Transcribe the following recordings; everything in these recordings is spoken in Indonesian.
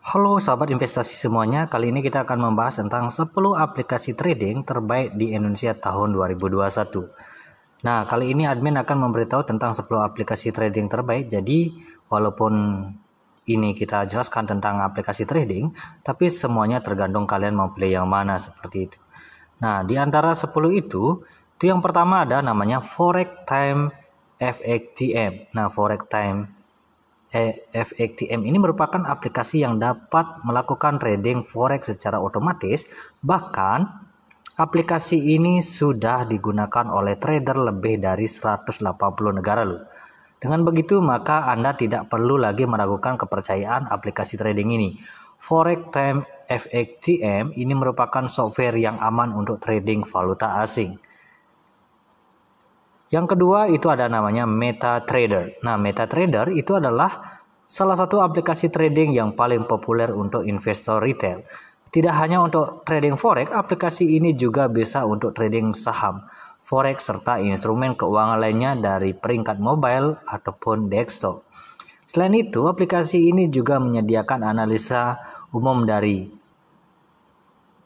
Halo sahabat investasi semuanya, kali ini kita akan membahas tentang 10 aplikasi trading terbaik di Indonesia tahun 2021. Nah, kali ini admin akan memberitahu tentang 10 aplikasi trading terbaik. Jadi, walaupun ini kita jelaskan tentang aplikasi trading, tapi semuanya tergantung kalian mau pilih yang mana seperti itu. Nah, di antara 10 itu, itu yang pertama ada namanya Forex Time FXTM. Nah, Forex Time FXTM ini merupakan aplikasi yang dapat melakukan trading forex secara otomatis. Bahkan aplikasi ini sudah digunakan oleh trader lebih dari 180 negara loh. Dengan begitu maka Anda tidak perlu lagi meragukan kepercayaan aplikasi trading ini. Forex Time FXTM ini merupakan software yang aman untuk trading valuta asing. Yang kedua itu ada namanya MetaTrader. Nah, MetaTrader itu adalah salah satu aplikasi trading yang paling populer untuk investor retail. Tidak hanya untuk trading forex, aplikasi ini juga bisa untuk trading saham, forex serta instrumen keuangan lainnya dari peringkat mobile ataupun desktop. Selain itu, aplikasi ini juga menyediakan analisa umum dari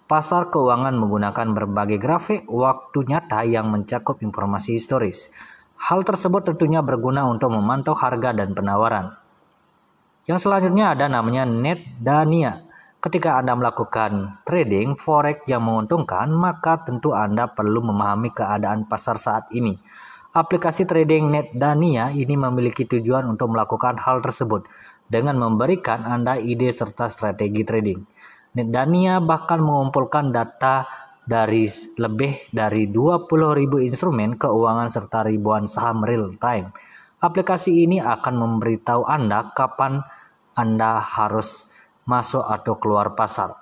Pasar keuangan menggunakan berbagai grafik waktu nyata yang mencakup informasi historis. Hal tersebut tentunya berguna untuk memantau harga dan penawaran. Yang selanjutnya ada namanya NetDania. Ketika Anda melakukan trading forex yang menguntungkan, maka tentu Anda perlu memahami keadaan pasar saat ini. Aplikasi trading NetDania ini memiliki tujuan untuk melakukan hal tersebut dengan memberikan Anda ide serta strategi trading. Netdania bahkan mengumpulkan data dari lebih dari 20.000 instrumen keuangan serta ribuan saham real time. Aplikasi ini akan memberitahu Anda kapan Anda harus masuk atau keluar pasar.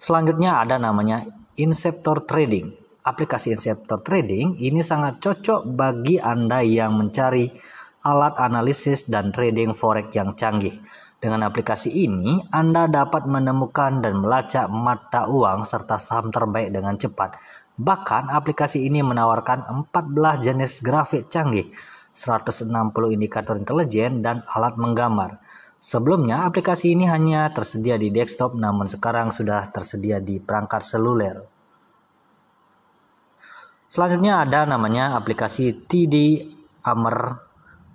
Selanjutnya ada namanya Inceptor Trading. Aplikasi Inceptor Trading ini sangat cocok bagi Anda yang mencari alat analisis dan trading forex yang canggih. Dengan aplikasi ini, Anda dapat menemukan dan melacak mata uang serta saham terbaik dengan cepat. Bahkan, aplikasi ini menawarkan 14 jenis grafik canggih, 160 indikator intelijen, dan alat menggambar. Sebelumnya, aplikasi ini hanya tersedia di desktop, namun sekarang sudah tersedia di perangkat seluler. Selanjutnya ada namanya aplikasi TD Amer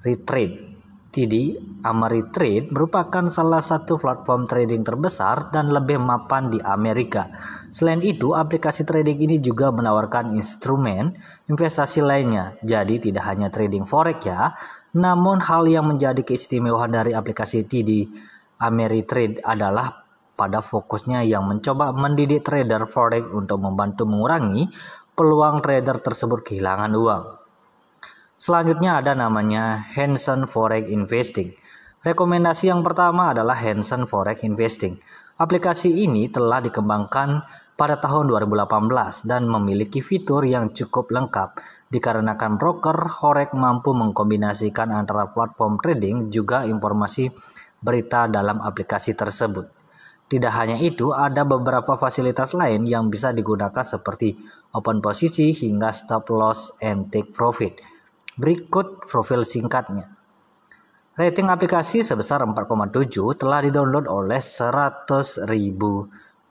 Retrade. TD Ameritrade merupakan salah satu platform trading terbesar dan lebih mapan di Amerika. Selain itu, aplikasi trading ini juga menawarkan instrumen investasi lainnya. Jadi tidak hanya trading forex ya, namun hal yang menjadi keistimewaan dari aplikasi TD Ameritrade adalah pada fokusnya yang mencoba mendidik trader forex untuk membantu mengurangi peluang trader tersebut kehilangan uang. Selanjutnya ada namanya Hanson Forex Investing. Rekomendasi yang pertama adalah Hanson Forex Investing. Aplikasi ini telah dikembangkan pada tahun 2018 dan memiliki fitur yang cukup lengkap dikarenakan broker forex mampu mengkombinasikan antara platform trading juga informasi berita dalam aplikasi tersebut. Tidak hanya itu, ada beberapa fasilitas lain yang bisa digunakan seperti open posisi hingga stop loss and take profit Berikut profil singkatnya. Rating aplikasi sebesar 4,7 telah didownload oleh 100.000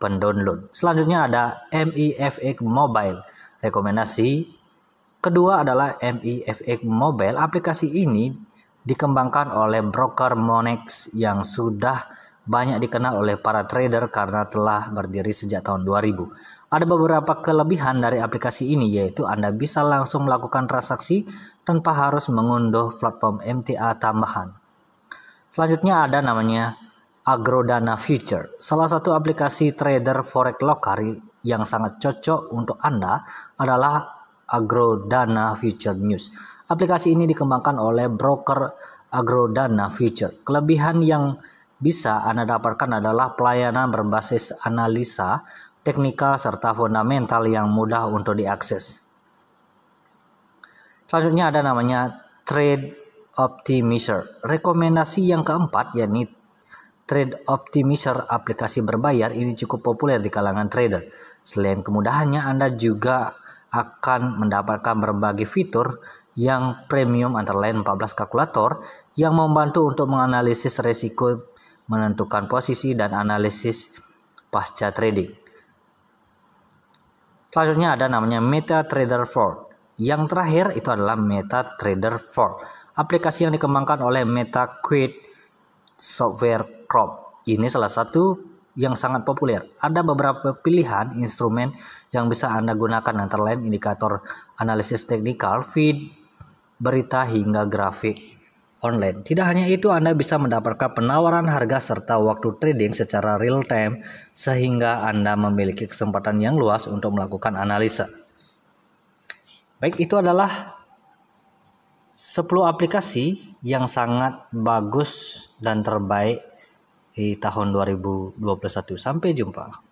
pendownload. Selanjutnya ada MIFX Mobile. Rekomendasi kedua adalah MIFX Mobile. Aplikasi ini dikembangkan oleh broker Monex yang sudah banyak dikenal oleh para trader karena telah berdiri sejak tahun 2000. Ada beberapa kelebihan dari aplikasi ini yaitu Anda bisa langsung melakukan transaksi tanpa harus mengunduh platform MTA tambahan. Selanjutnya ada namanya Agrodana Future, salah satu aplikasi trader forex lokal yang sangat cocok untuk Anda adalah Agrodana Future News. Aplikasi ini dikembangkan oleh broker Agrodana Future. Kelebihan yang bisa Anda dapatkan adalah pelayanan berbasis analisa, teknikal, serta fundamental yang mudah untuk diakses. Selanjutnya ada namanya Trade Optimizer. Rekomendasi yang keempat yakni Trade Optimizer aplikasi berbayar ini cukup populer di kalangan trader. Selain kemudahannya, Anda juga akan mendapatkan berbagai fitur yang premium antara lain 14 kalkulator yang membantu untuk menganalisis resiko menentukan posisi dan analisis pasca trading. Selanjutnya ada namanya MetaTrader 4. Yang terakhir itu adalah MetaTrader 4. Aplikasi yang dikembangkan oleh MetaQuid Software Corp. Ini salah satu yang sangat populer. Ada beberapa pilihan instrumen yang bisa Anda gunakan antara lain indikator analisis teknikal, feed, berita hingga grafik online. Tidak hanya itu, Anda bisa mendapatkan penawaran harga serta waktu trading secara real time sehingga Anda memiliki kesempatan yang luas untuk melakukan analisa. Baik, itu adalah 10 aplikasi yang sangat bagus dan terbaik di tahun 2021. Sampai jumpa.